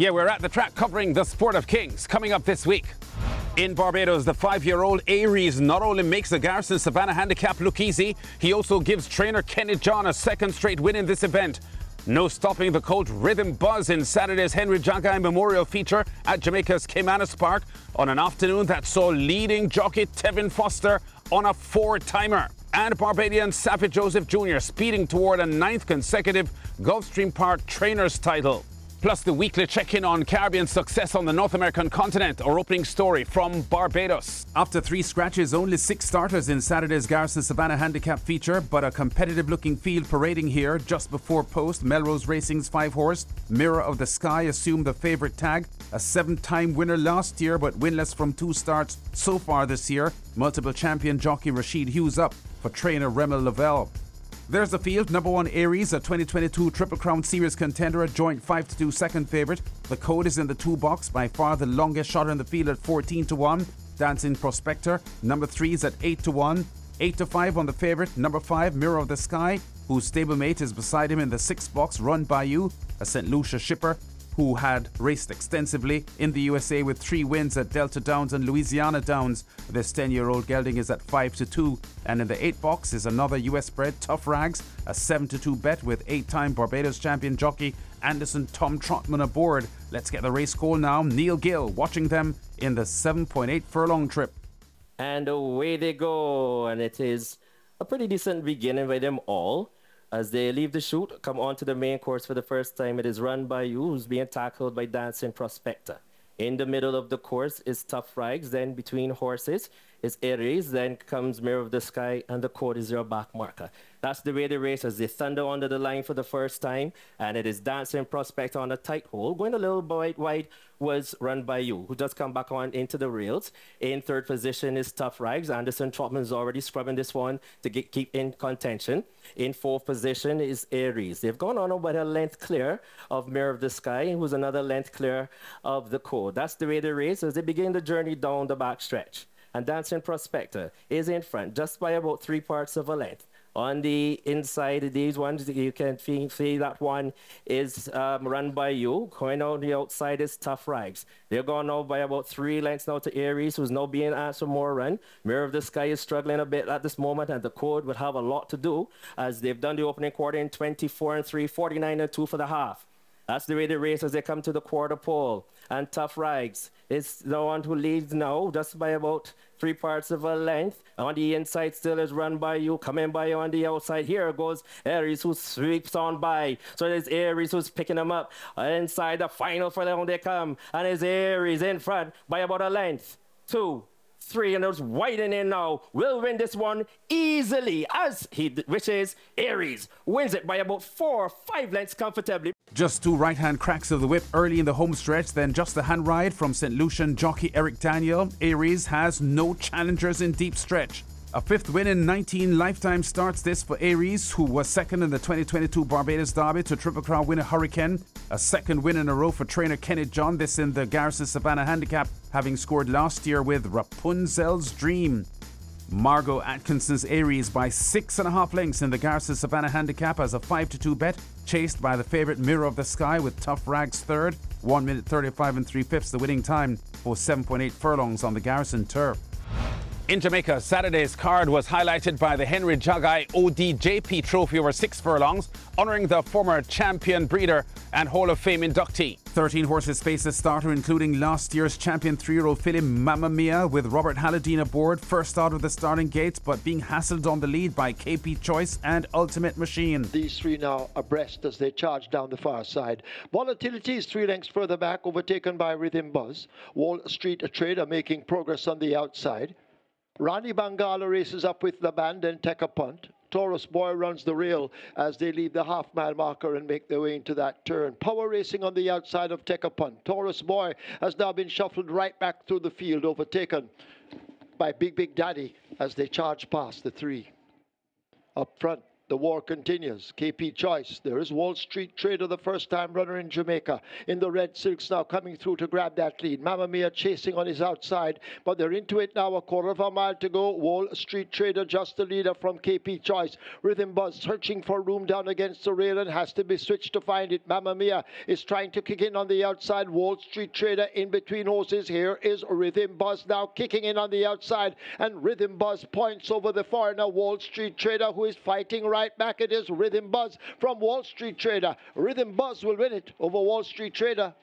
Yeah, we're at the track covering the sport of kings coming up this week. In Barbados, the five-year-old Ares not only makes the Garrison Savannah Handicap look easy, he also gives trainer Kenneth John a second straight win in this event. No stopping the colt Rhythm Buzz in Saturday's Henry Jaghai Memorial feature at Jamaica's Caymanas Park on an afternoon that saw leading jockey Tevin Foster on a four-timer. And Barbadian Saffie Joseph Jr. speeding toward a ninth consecutive Gulfstream Park Trainers title. Plus, the weekly check in on Caribbean success on the North American continent, our opening story from Barbados. After three scratches, only six starters in Saturday's Garrison Savannah Handicap feature, but a competitive looking field parading here just before post. Melrose Racing's five horse, Mirror of the Sky, assumed the favourite tag. A seven time winner last year, but winless from two starts so far this year. Multiple champion jockey Rashid Hughes up for trainer Remel Lavelle. There's the field. Number one, Ares, a 2022 Triple Crown Series contender, a joint 5 to 2 second favourite. The code is in the two box, by far the longest shot in the field at 14 to 1. Dancing Prospector. Number three is at 8 to 1. 8 to 5 on the favourite. Number 5, Mirror of the Sky, whose stablemate is beside him in the sixth box, run by you, a St. Lucia shipper who had raced extensively in the USA with three wins at Delta Downs and Louisiana Downs. This 10 year old gelding is at 5 to 2. And in the 8 box is another US bred, Tough Rags, a 7 to 2 bet with 8 time Barbados champion jockey Anderson Tom Trotman aboard. Let's get the race call now. Neil Gill watching them in the 7.8 furlong trip. And away they go. And it is a pretty decent beginning by them all. As they leave the chute, come onto the main course for the first time, it is run by you, who's being tackled by Dancing Prospector. In the middle of the course is Tough Rags, then between horses is Ares, then comes Mirror of the Sky, and the code is your back marker. That's the way the race as they thunder under the line for the first time, and it is Dancing Prospect on a tight hole. Going a little bit wide was run by you, who just come back on into the rails. In third position is Tough Rags. Anderson Trotman is already scrubbing this one to get, keep in contention. In fourth position is Ares. They've gone on about a length clear of Mirror of the Sky, who's another length clear of the code. That's the way the race as they begin the journey down the back stretch and Dancing Prospector is in front just by about three parts of a length. On the inside of these ones, you can see that one is um, run by you. Going on the outside is Tough Rags. They're going now by about three lengths now to Ares, who's now being asked for more run. Mirror of the Sky is struggling a bit at this moment, and the code would have a lot to do as they've done the opening quarter in 24 and 3, 49 and 2 for the half. That's the way the race as they come to the quarter pole. And Tough Rags is the one who leads now, just by about three parts of a length. On the inside still is run by you, coming by you on the outside. Here goes Ares who sweeps on by. So there's Ares who's picking them up. Inside the final for them they come. And it's Ares in front by about a length. Two, three and it's widening now. Will win this one easily as he wishes. Ares wins it by about four, five lengths comfortably. Just two right hand cracks of the whip early in the home stretch, then just a hand ride from St. Lucian jockey Eric Daniel. Ares has no challengers in deep stretch. A fifth win in 19 lifetime starts this for Ares, who was second in the 2022 Barbados Derby to Triple Crown winner Hurricane. A second win in a row for trainer Kenneth John, this in the Garrison Savannah Handicap, having scored last year with Rapunzel's Dream. Margot Atkinson's Ares by six and a half lengths in the Garrison Savannah Handicap as a 5 to 2 bet, chased by the favourite Mirror of the Sky with Tough Rags third, 1 minute 35 and 3 fifths, the winning time for 7.8 furlongs on the Garrison turf. In Jamaica, Saturday's card was highlighted by the Henry Jaghai ODJP Trophy over six furlongs, honouring the former champion breeder and Hall of Fame inductee. 13 horses face the starter, including last year's champion three-year-old filly Mamma Mia, with Robert Halladine aboard, first out of the starting gates, but being hassled on the lead by KP Choice and Ultimate Machine. These three now abreast as they charge down the far side. Volatility is three lengths further back, overtaken by Rhythm Buzz. Wall Street Trader making progress on the outside. Rani Bangala races up with the band and take a punt. Taurus Boy runs the rail as they leave the half mile marker and make their way into that turn. Power racing on the outside of Punt. Taurus Boy has now been shuffled right back through the field, overtaken by Big Big Daddy as they charge past the three. Up front, The war continues. KP Choice. There is Wall Street Trader, the first time runner in Jamaica. In the red silks now coming through to grab that lead. Mamma Mia chasing on his outside, but they're into it now. A quarter of a mile to go. Wall Street Trader just the leader from KP Choice. Rhythm Buzz searching for room down against the rail and has to be switched to find it. Mamma Mia is trying to kick in on the outside. Wall Street Trader in between horses. Here is Rhythm Buzz now kicking in on the outside, and Rhythm Buzz points over the foreigner Wall Street Trader who is fighting right right back. It is Rhythm Buzz from Wall Street Trader. Rhythm Buzz will win it over Wall Street Trader.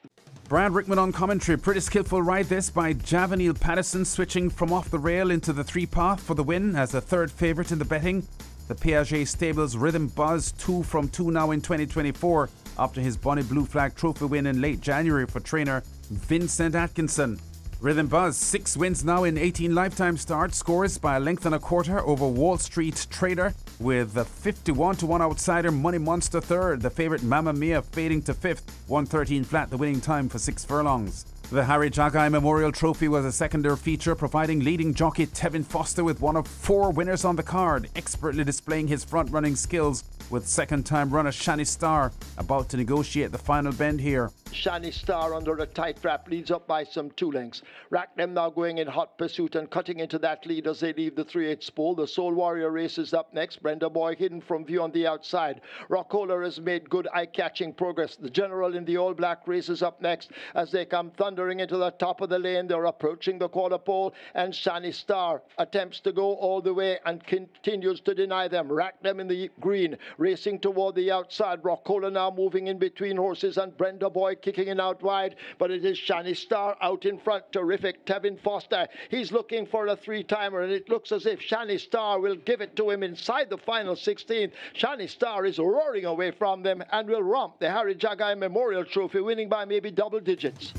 Brad Rickman on commentary. Pretty skillful ride this by Javanil Patterson, switching from off the rail into the three path for the win as the third favourite in the betting. The Piaget Stables Rhythm Buzz, two from two now in 2024, after his Bonnie Blue Flag Trophy win in late January for trainer Vincent Atkinson. Rhythm Buzz, six wins now in 18 lifetime starts, scores by a length and a quarter over Wall Street Trader, with the 51 to 1 outsider Money Monster third, the favourite Mamma Mia fading to fifth, 113 flat, the winning time for six furlongs. The Harry Jaghai Memorial Trophy was a secondary feature, providing leading jockey Tevin Foster with one of four winners on the card, expertly displaying his front running skills with second time runner Shani Star about to negotiate the final bend here. Shani Star under a tight wrap leads up by some two lengths. Rack them now going in hot pursuit and cutting into that lead as they leave the 3 8 spool. The Soul Warrior races up next. Brenda Boy hidden from view on the outside. Rockola has made good eye catching progress. The General in the All Black races up next as they come thundering into the top of the lane. They're approaching the quarter pole and Shani Star attempts to go all the way and continues to deny them. Rack them in the green, racing toward the outside. Rockola now moving in between horses and Brenda Boy kicking it out wide, but it is Shani Star out in front. Terrific. Tevin Foster. He's looking for a three timer, and it looks as if Shani Star will give it to him inside the final 16. Shani Star is roaring away from them and will romp the Harry Jaghai Memorial Trophy, winning by maybe double digits.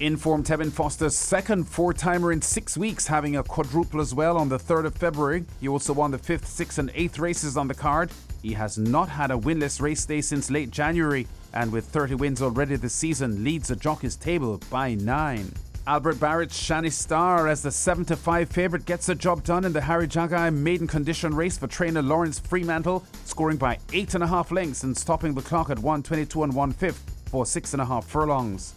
Informed Tevin Foster's second four timer in six weeks, having a quadruple as well on the 3rd of February. He also won the 5th, 6th, and 8th races on the card. He has not had a winless race day since late January, and with 30 wins already this season, leads the jockey's table by nine. Albert Barrett's Shani Star, as the 7 to 5 favourite, gets the job done in the Harry Jaghai maiden condition race for trainer Lawrence Fremantle, scoring by 8.5 lengths and stopping the clock at 122 and 1 5 for 6.5 furlongs.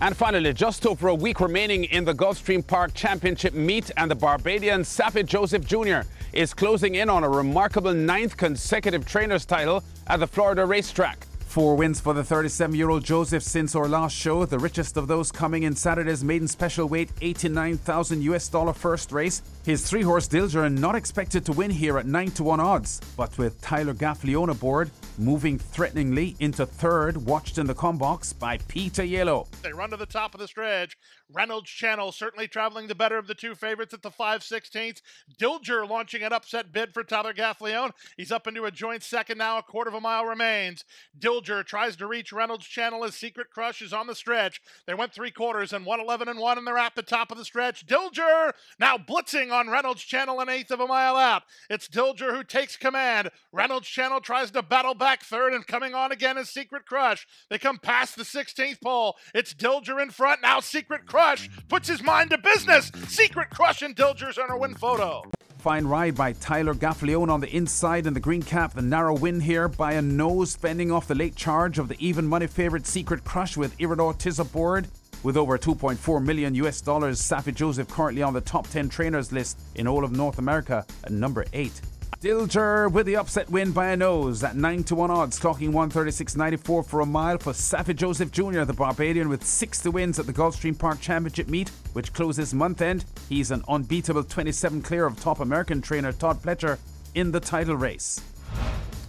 And finally, just over a week remaining in the Gulfstream Park Championship meet, and the Barbadian Saffie Joseph Jr. is closing in on a remarkable ninth consecutive trainer's title at the Florida racetrack. Four wins for the 37 year old Joseph since our last show, the richest of those coming in Saturday's maiden special weight 89,000 US dollar first race. His three horse Dilger not expected to win here at 9 to 1 odds, but with Tyler Gaffalione aboard, moving threateningly into third, watched in the com box by Pete Aiello. They run to the top of the stretch. Reynolds Channel certainly traveling the better of the two favorites at the 5 16th. Dilger launching an upset bid for Tyler Gaffalione. He's up into a joint second now. A quarter of a mile remains. Dilger tries to reach Reynolds Channel as Secret Crush is on the stretch. They went three quarters and 111 and 1, and they're at the top of the stretch. Dilger now blitzing on Reynolds Channel an eighth of a mile out. It's Dilger who takes command. Reynolds Channel tries to battle back third, and coming on again is Secret Crush. They come past the 16th pole. It's Dilger in front. Now Secret Crush puts his mind to business. Secret Crush and Dilger's on a win photo. Fine ride by Tyler Gaffalione on the inside and the green cap. The narrow win here by a nose, fending off the late charge of the even money favourite Secret Crush with Irad Ortiz aboard. With over 2.4 million US dollars, Saffie Joseph currently on the top 10 trainers list in all of North America at number 8. Dilger with the upset win by a nose at 9 to 1 odds, clocking 136.94 for a mile for Saffie Joseph Jr., the Barbadian, with 60 wins at the Gulfstream Park Championship meet, which closes month end. He's an unbeatable 27 clear of top American trainer Todd Pletcher in the title race.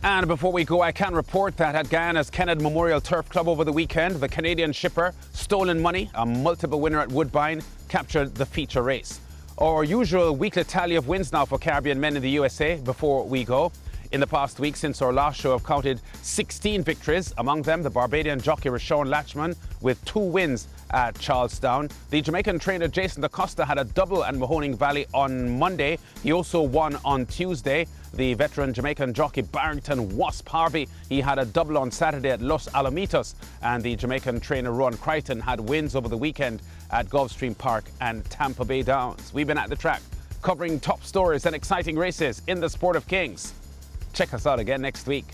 And before we go, I can report that at Guyana's Kennard Memorial Turf Club over the weekend, the Canadian shipper Stolen Money, a multiple winner at Woodbine, captured the feature race. Our usual weekly tally of wins now for Caribbean men in the USA before we go. In the past week since our last show, I've counted 16 victories. Among them, the Barbadian jockey Rashawn Latchman with two wins at Charlestown. The Jamaican trainer Jason DaCosta had a double at Mahoning Valley on Monday. He also won on Tuesday. The veteran Jamaican jockey Barrington Wasp Harvey, he had a double on Saturday at Los Alamitos. And the Jamaican trainer Ron Crichton had wins over the weekend at Gulfstream Park and Tampa Bay Downs. We've been at the track covering top stories and exciting races in the sport of kings. Check us out again next week.